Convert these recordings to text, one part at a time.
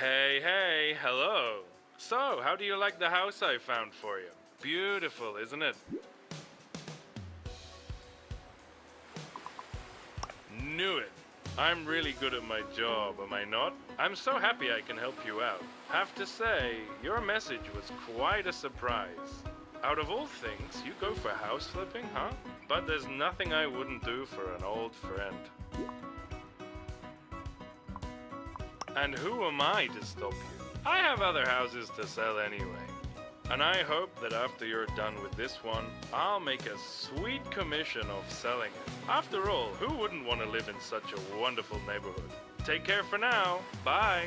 Hey, hey, hello. So, how do you like the house I found for you? Beautiful, isn't it? Knew it. I'm really good at my job, am I not? I'm so happy I can help you out. Have to say, your message was quite a surprise. Out of all things, you go for house flipping, huh? But there's nothing I wouldn't do for an old friend. And who am I to stop you? I have other houses to sell anyway. And I hope that after you're done with this one, I'll make a sweet commission of selling it. After all, who wouldn't want to live in such a wonderful neighborhood? Take care for now. Bye.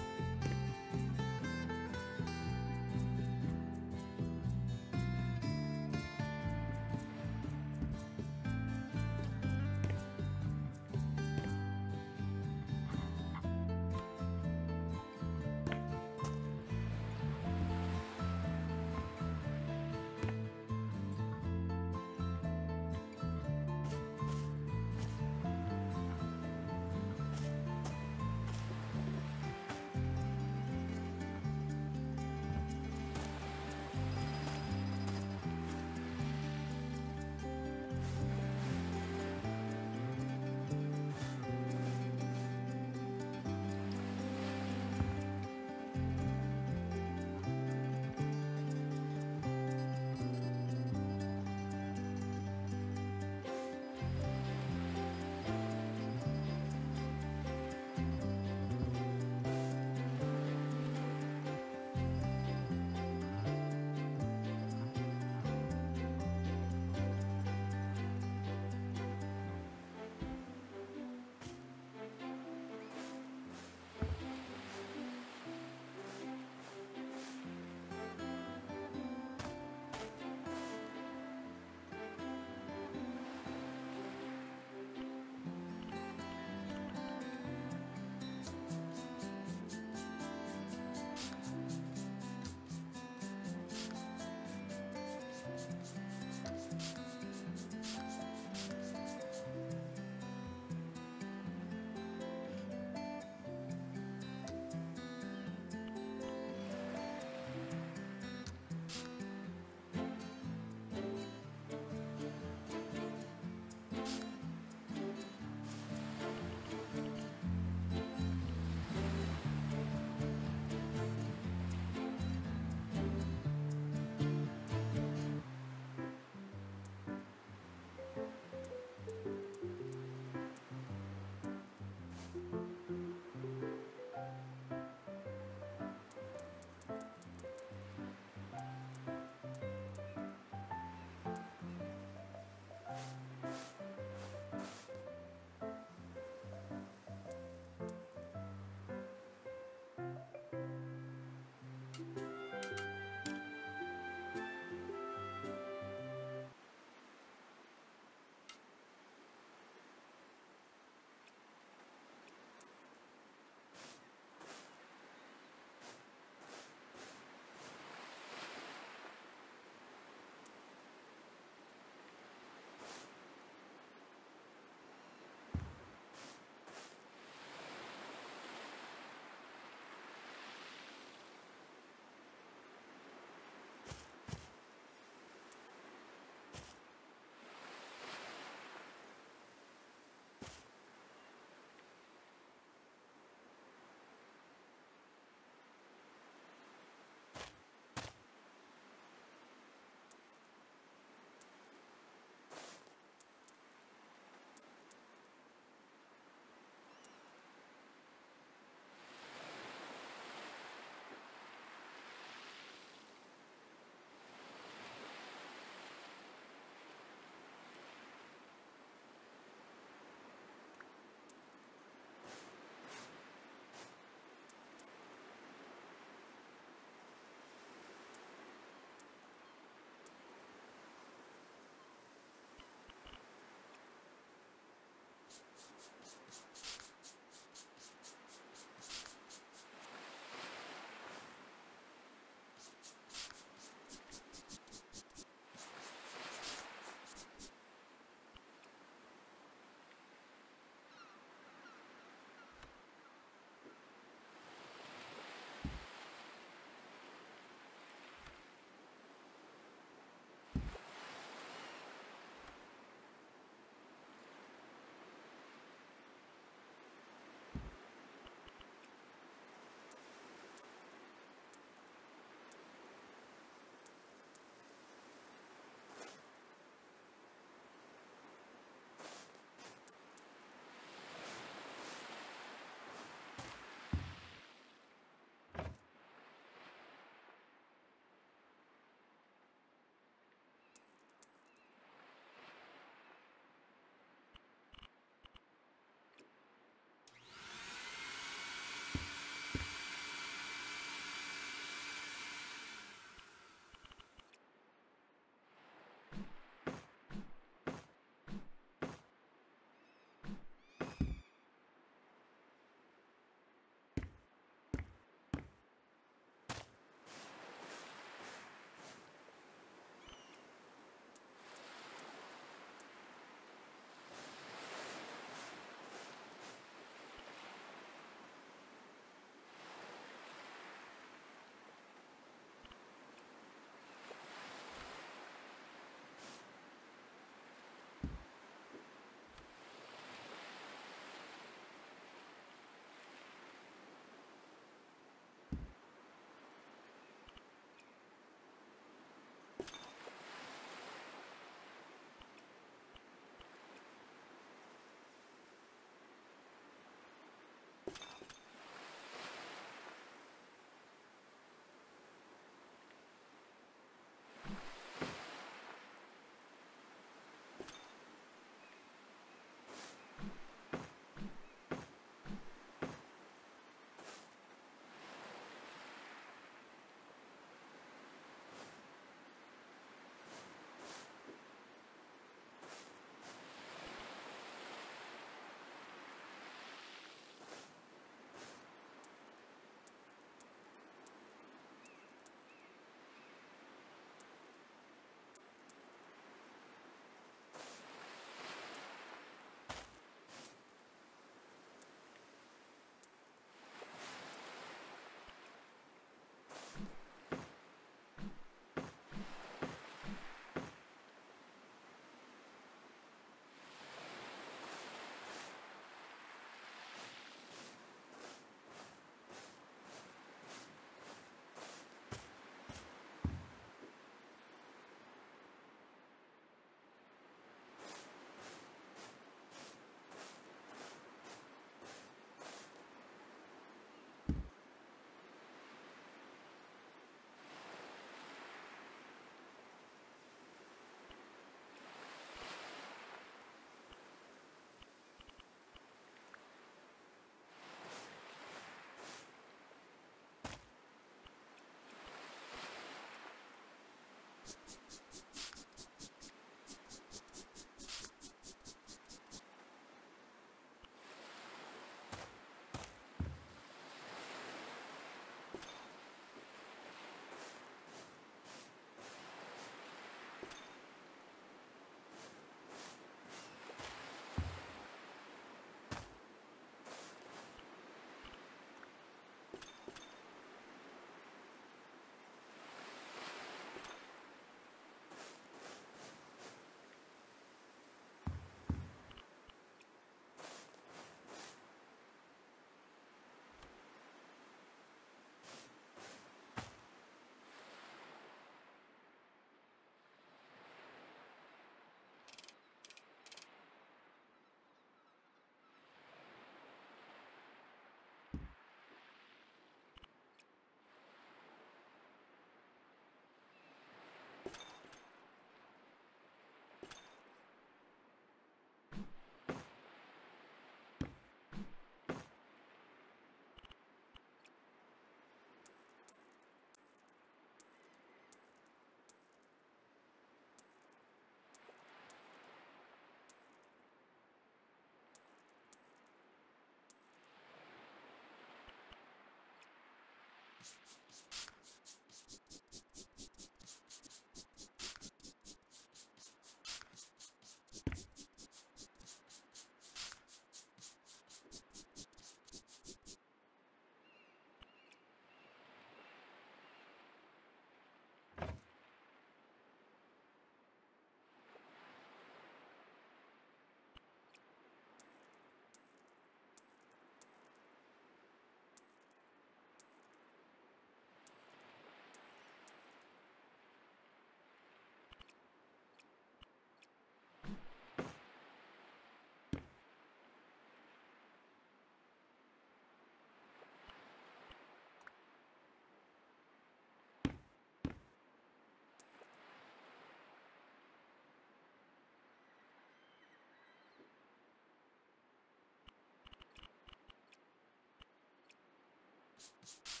you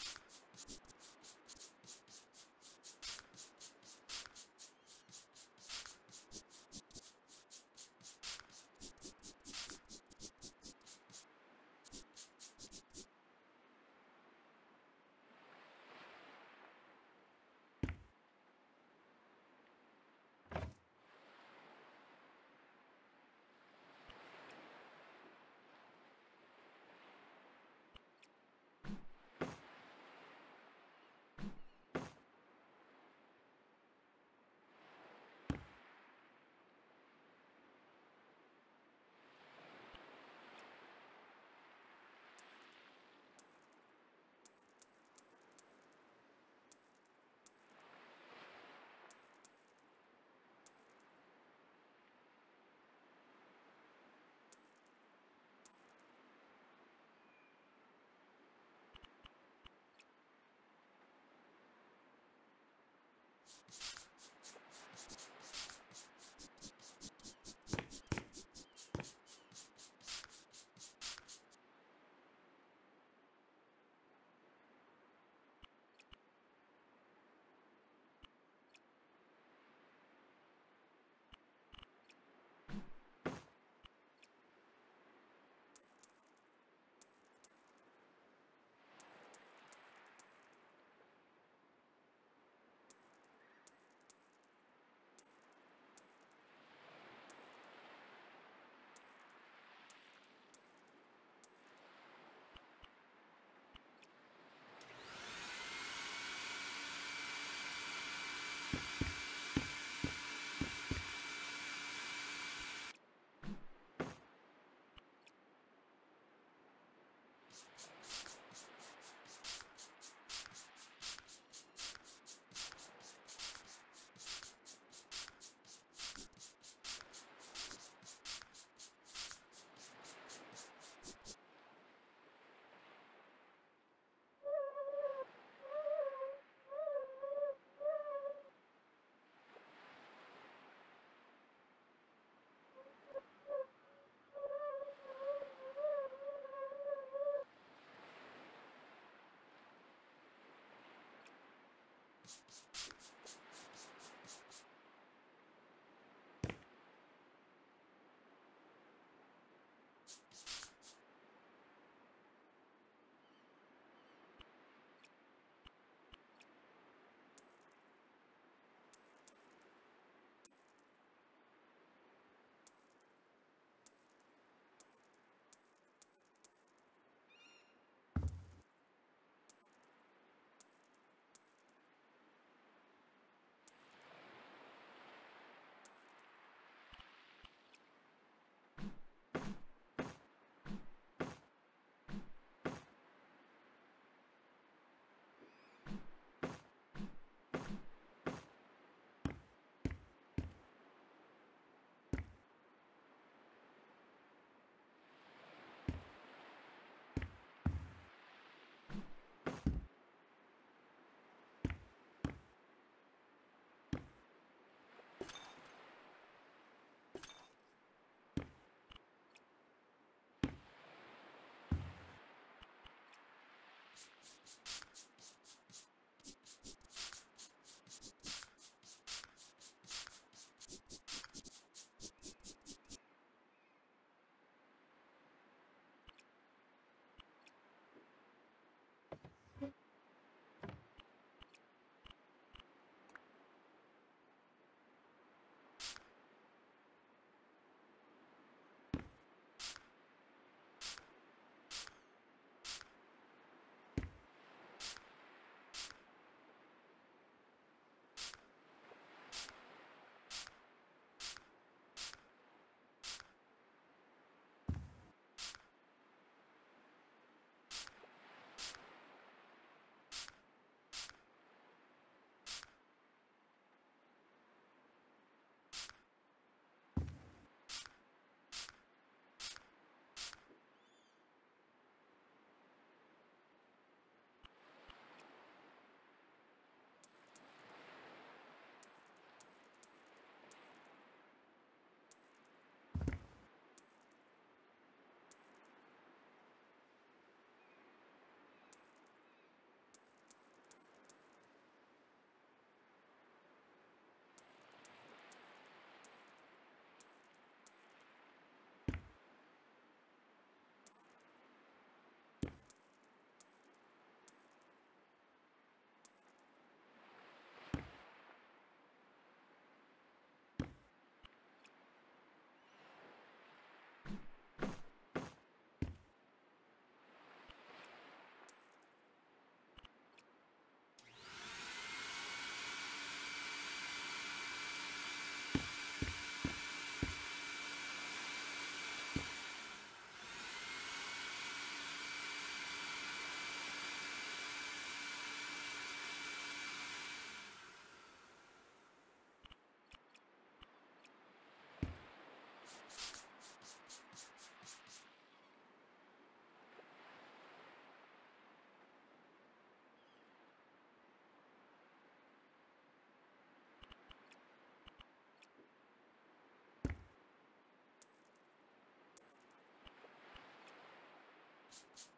you